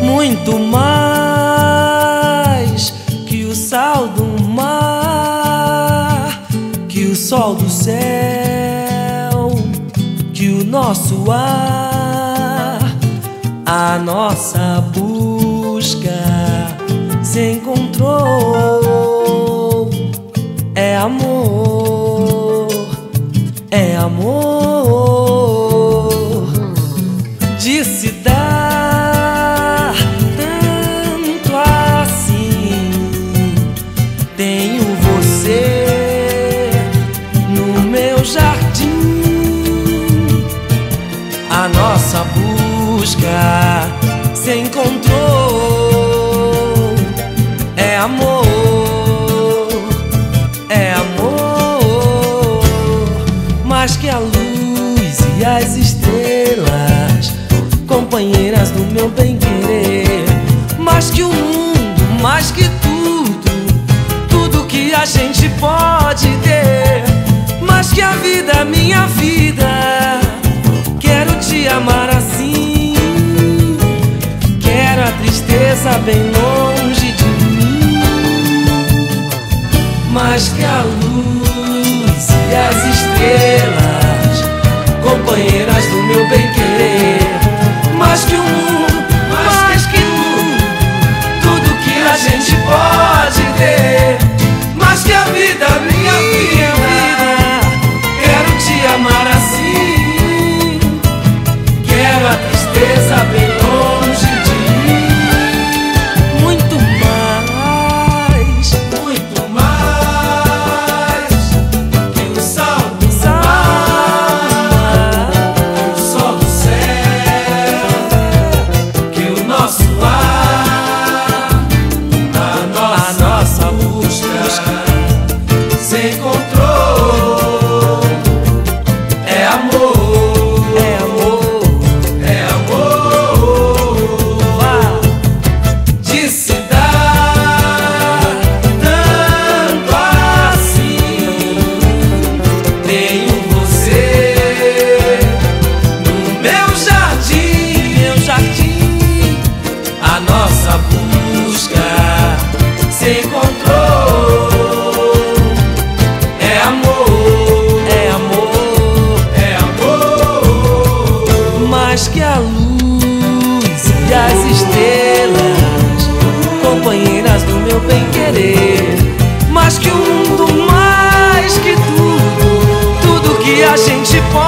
muito mais que o sal do mar, que o sol do céu, que o nosso ar, a nossa busca se encontrou. É amor, é amor de cidade a nossa busca se encontrou. Amor, é amor, mais que a luz e as estrelas, companheiras do meu bem-querer, mais que o mundo, mais que tudo, tudo que a gente pode ter, mais que a vida, minha vida amar assim. Quero a tristeza bem longe mais que a luz e as estrelas, companheiras do meu bem-querer, e as estrelas, companheiras do meu bem-querer, mais que o mundo, mais que tudo, tudo que a gente pode